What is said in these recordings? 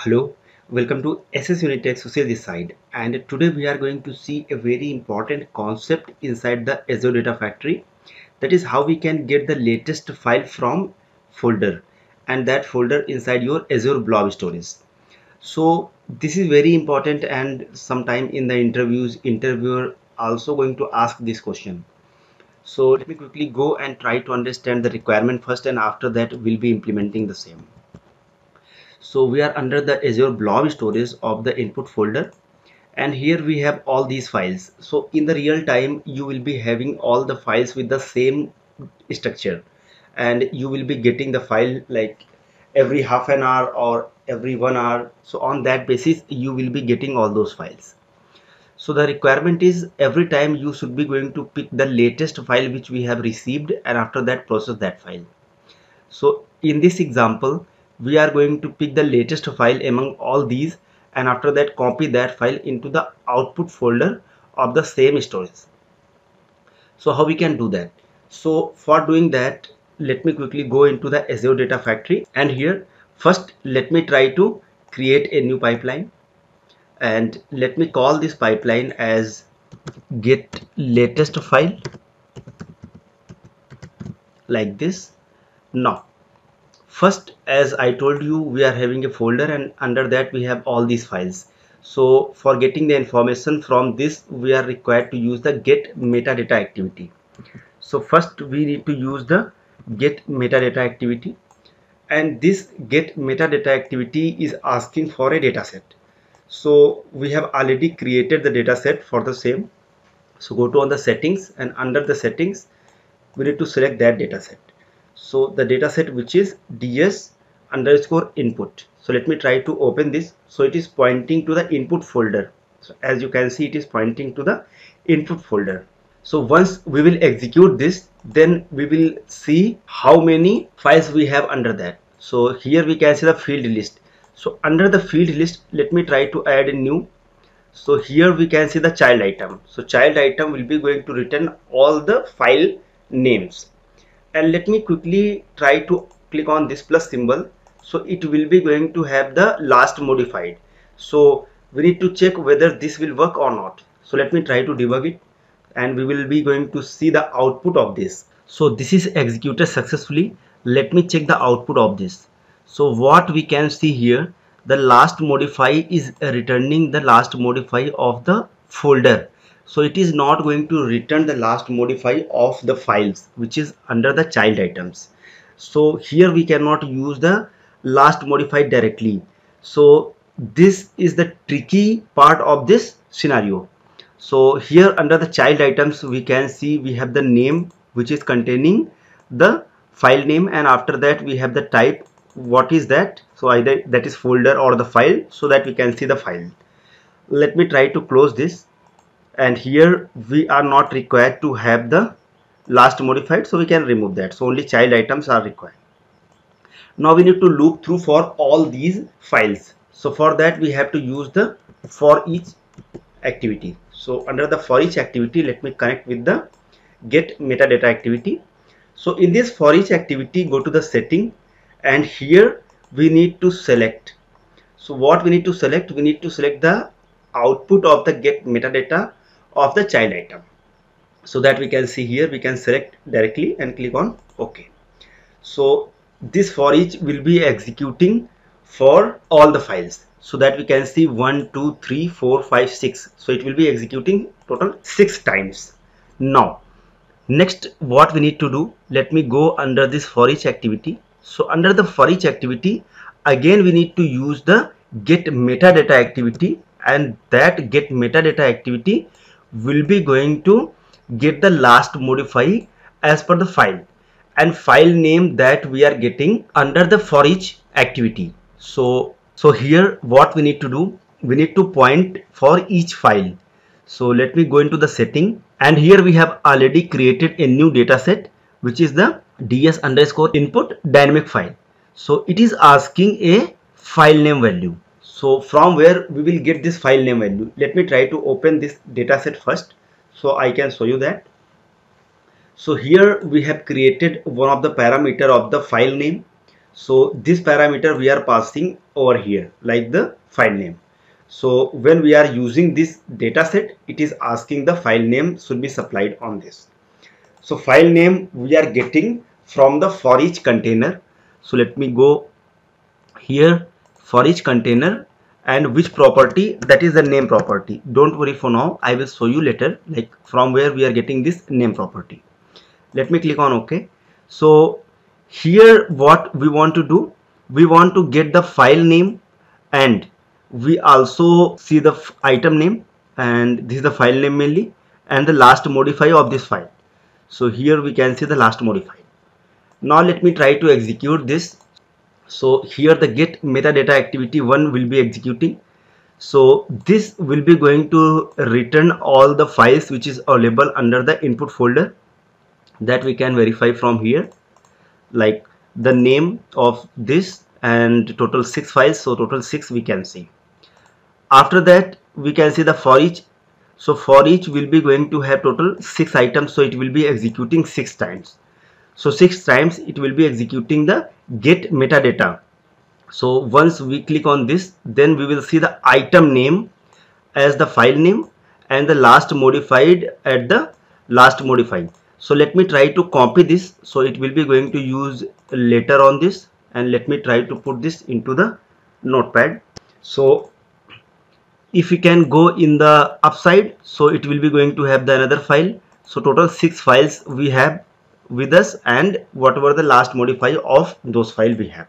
Hello, welcome to SS Unitech Social this side and today we are going to see a very important concept inside the Azure Data Factory that is how we can get the latest file from folder and that folder inside your Azure Blob storage. So this is very important and sometime in the interviews interviewer also going to ask this question. So let me quickly go and try to understand the requirement first and after that we'll be implementing the same so we are under the azure blob storage of the input folder. And here we have all these files. So in the real time you will be having all the files with the same structure. And you will be getting the file like every half an hour or every one hour. So on that basis you will be getting all those files. So the requirement is every time you should be going to pick the latest file which we have received and after that process that file. So in this example we are going to pick the latest file among all these and after that copy that file into the output folder of the same storage. So how we can do that? So for doing that let me quickly go into the azure data factory and here first let me try to create a new pipeline and let me call this pipeline as get latest file like this. Now first as I told you we are having a folder and under that we have all these files. So for getting the information from this we are required to use the get metadata activity. So first we need to use the get metadata activity. And this get metadata activity is asking for a data set. So we have already created the data set for the same. So go to on the settings and under the settings we need to select that data set so the data set which is ds underscore input. So let me try to open this. So it is pointing to the input folder. So as you can see it is pointing to the input folder. So once we will execute this then we will see how many files we have under that. So here we can see the field list. So under the field list let me try to add a new. So here we can see the child item. So child item will be going to return all the file names and let me quickly try to click on this plus symbol. So it will be going to have the last modified. So we need to check whether this will work or not. So let me try to debug it. And we will be going to see the output of this. So this is executed successfully. Let me check the output of this. So what we can see here the last modify is returning the last modify of the folder so it is not going to return the last modify of the files which is under the child items. So here we cannot use the last modify directly. So this is the tricky part of this scenario. So here under the child items we can see we have the name which is containing the file name and after that we have the type what is that? So either that is folder or the file so that we can see the file. Let me try to close this and here we are not required to have the last modified so we can remove that. So only child items are required. Now we need to loop through for all these files. So for that we have to use the for each activity. So under the for each activity let me connect with the get metadata activity. So in this for each activity go to the setting. And here we need to select. So what we need to select? We need to select the output of the get metadata of the child item. So that we can see here we can select directly and click on ok. So this for each will be executing for all the files. So that we can see 1 2 3 4 5 6 so it will be executing total six times. Now next what we need to do let me go under this for each activity. So under the for each activity again we need to use the get metadata activity. And that get metadata activity will be going to get the last modify as per the file. And file name that we are getting under the for each activity. So so here what we need to do we need to point for each file. So let me go into the setting. And here we have already created a new data set which is the ds underscore input dynamic file. So it is asking a file name value so from where we will get this file name value let me try to open this data set first so I can show you that. So here we have created one of the parameter of the file name. So this parameter we are passing over here like the file name. So when we are using this data set it is asking the file name should be supplied on this. So file name we are getting from the for each container. So let me go here for each container and which property that is the name property. Don't worry for now i will show you later like from where we are getting this name property. Let me click on ok. So here what we want to do we want to get the file name and we also see the item name and this is the file name mainly and the last modify of this file. So here we can see the last modify. Now let me try to execute this so here the get metadata activity one will be executing. So this will be going to return all the files which is available under the input folder that we can verify from here. Like the name of this and total six files. So total six we can see. After that we can see the for each. So for each will be going to have total six items. So it will be executing six times so six times it will be executing the get metadata. So once we click on this then we will see the item name as the file name and the last modified at the last modified. So let me try to copy this. So it will be going to use later on this and let me try to put this into the notepad. So if we can go in the upside so it will be going to have the another file. So total six files we have with us and whatever the last modify of those file we have.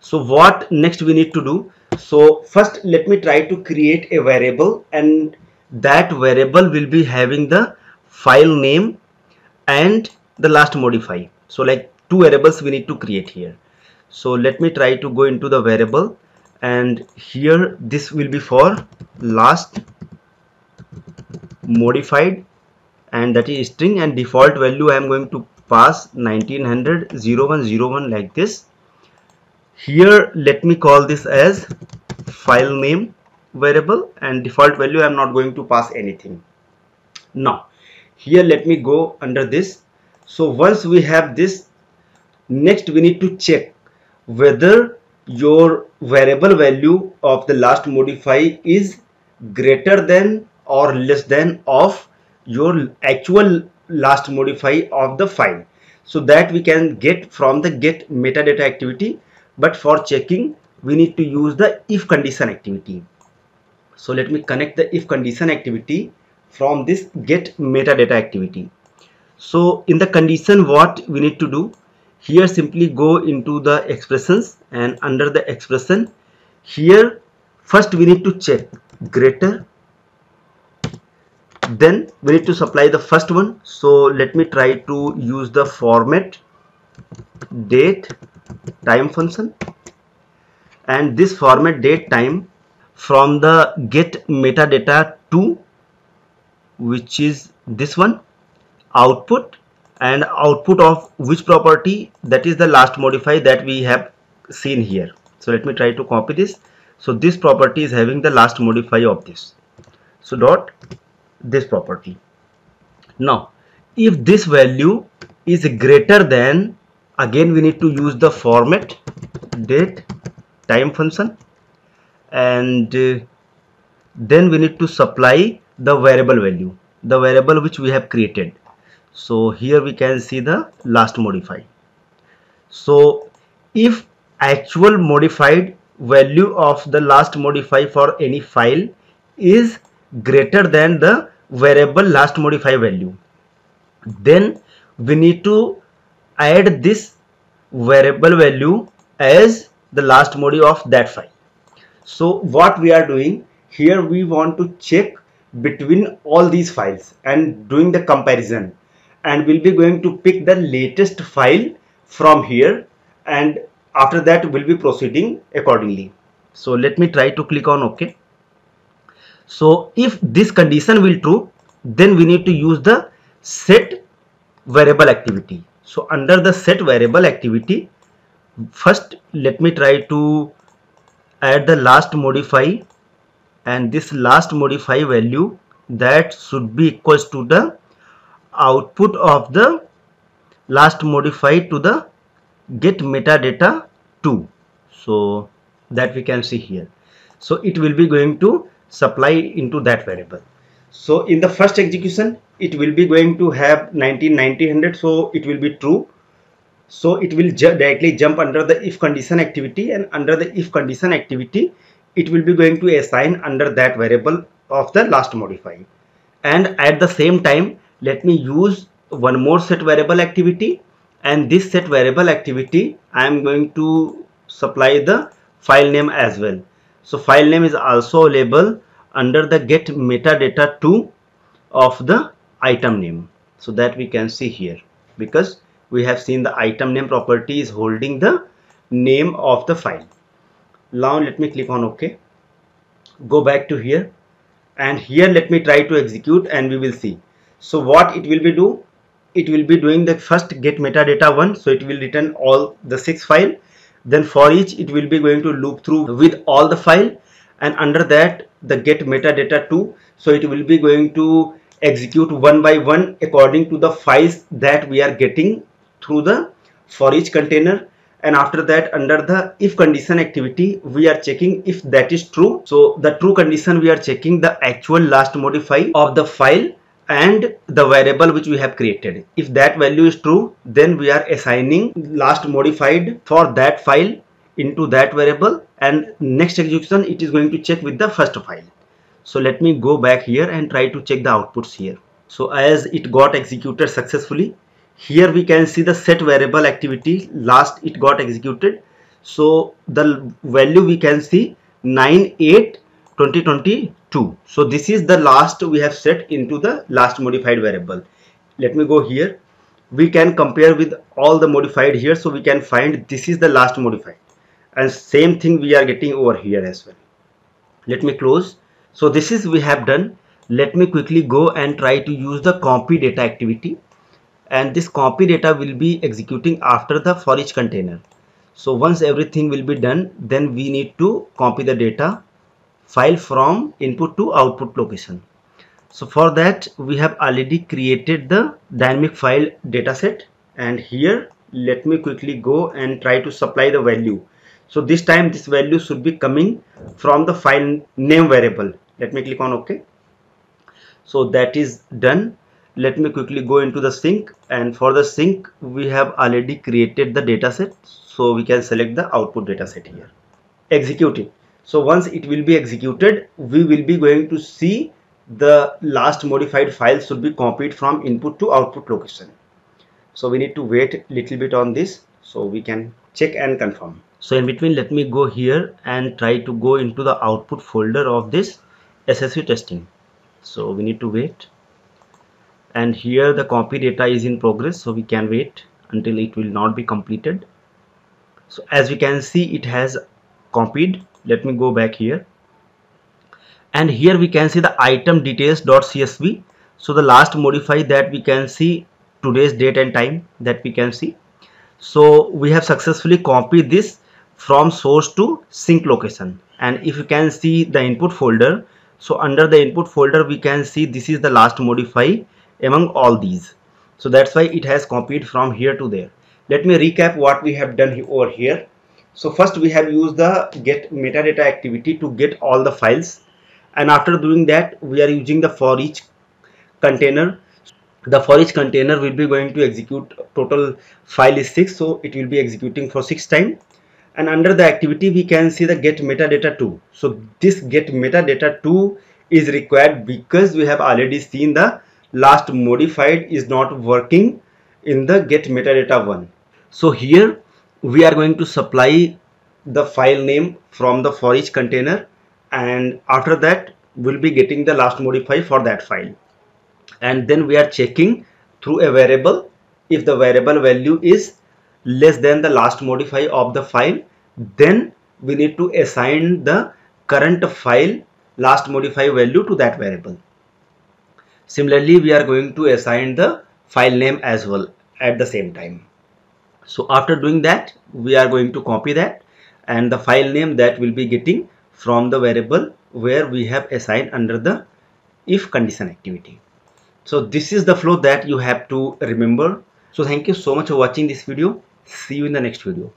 So what next we need to do? So first let me try to create a variable and that variable will be having the file name and the last modify. So like two variables we need to create here. So let me try to go into the variable and here this will be for last modified and that is string and default value I am going to pass 1900 0101 like this. Here let me call this as file name variable and default value I am not going to pass anything. Now here let me go under this. So once we have this next we need to check whether your variable value of the last modify is greater than or less than of your actual last modify of the file. So that we can get from the get metadata activity but for checking we need to use the if condition activity. So let me connect the if condition activity from this get metadata activity. So in the condition what we need to do? Here simply go into the expressions and under the expression here first we need to check greater then we need to supply the first one. So let me try to use the format date time function. And this format date time from the get metadata 2 which is this one output. And output of which property? That is the last modify that we have seen here. So let me try to copy this. So this property is having the last modify of this. So dot this property. Now if this value is greater than again we need to use the format date time function and uh, then we need to supply the variable value the variable which we have created. So here we can see the last modify. So if actual modified value of the last modify for any file is greater than the variable last modify value. Then we need to add this variable value as the last module of that file. So what we are doing here we want to check between all these files and doing the comparison. And we'll be going to pick the latest file from here and after that we'll be proceeding accordingly. So let me try to click on ok so if this condition will true then we need to use the set variable activity. So under the set variable activity first let me try to add the last modify and this last modify value that should be equals to the output of the last modify to the get metadata 2 so that we can see here. So it will be going to supply into that variable. So in the first execution it will be going to have 1990 so it will be true. So it will ju directly jump under the if condition activity and under the if condition activity it will be going to assign under that variable of the last modify and at the same time let me use one more set variable activity. And this set variable activity I am going to supply the file name as well so file name is also label under the get metadata 2 of the item name. So that we can see here because we have seen the item name property is holding the name of the file. Now let me click on ok. Go back to here and here let me try to execute and we will see. So what it will be do? It will be doing the first get metadata one. So it will return all the six file then for each it will be going to loop through with all the file and under that the get metadata 2 so it will be going to execute one by one according to the files that we are getting through the for each container. And after that under the if condition activity we are checking if that is true. So the true condition we are checking the actual last modify of the file and the variable which we have created. If that value is true then we are assigning last modified for that file into that variable and next execution it is going to check with the first file. So let me go back here and try to check the outputs here. So as it got executed successfully here we can see the set variable activity last it got executed. So the value we can see 98 2022 so this is the last we have set into the last modified variable. Let me go here. We can compare with all the modified here so we can find this is the last modified. And same thing we are getting over here as well. Let me close. So this is we have done. Let me quickly go and try to use the copy data activity. And this copy data will be executing after the for each container. So once everything will be done then we need to copy the data file from input to output location. So for that we have already created the dynamic file dataset. And here let me quickly go and try to supply the value. So this time this value should be coming from the file name variable. Let me click on ok. So that is done. Let me quickly go into the sink. And for the sink we have already created the dataset. So we can select the output dataset here. Execute it so once it will be executed we will be going to see the last modified file should be copied from input to output location. So we need to wait a little bit on this so we can check and confirm. So in between let me go here and try to go into the output folder of this SSE testing. So we need to wait. And here the copy data is in progress so we can wait until it will not be completed. So as we can see it has copied let me go back here. And here we can see the item details.csv so the last modify that we can see today's date and time that we can see. So we have successfully copied this from source to sink location. And if you can see the input folder so under the input folder we can see this is the last modify among all these. So that's why it has copied from here to there. Let me recap what we have done over here so first we have used the get metadata activity to get all the files. And after doing that we are using the for each container. The for each container will be going to execute total file is 6 so it will be executing for 6 time. And under the activity we can see the get metadata 2 so this get metadata 2 is required because we have already seen the last modified is not working in the get metadata one. So here we are going to supply the file name from the for each container and after that we'll be getting the last modify for that file and then we are checking through a variable if the variable value is less than the last modify of the file then we need to assign the current file last modify value to that variable Similarly, we are going to assign the file name as well at the same time. So after doing that, we are going to copy that and the file name that will be getting from the variable where we have assigned under the if condition activity. So this is the flow that you have to remember. So thank you so much for watching this video. see you in the next video